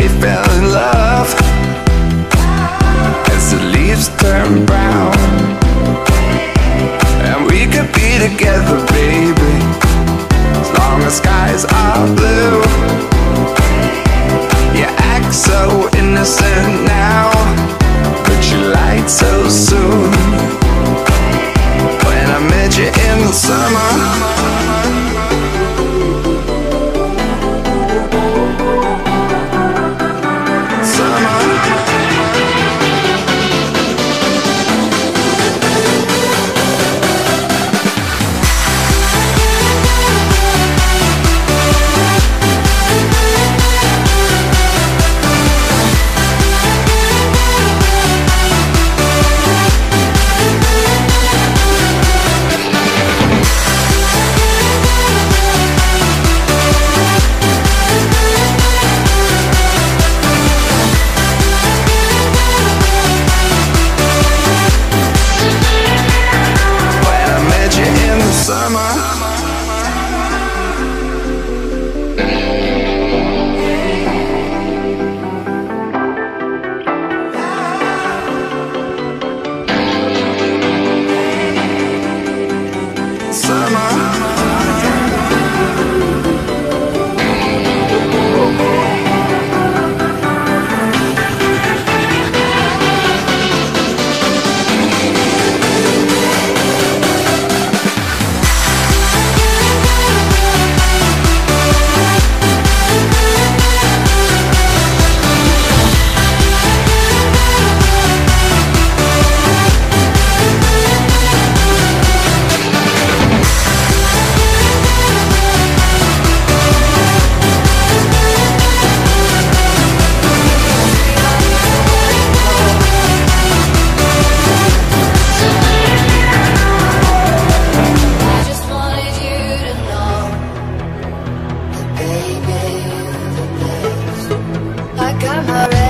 we fell in love. As the leaves turn brown. And we could be together, baby. As long as skies are blue. You act so innocent now. But you lied so soon summer. already.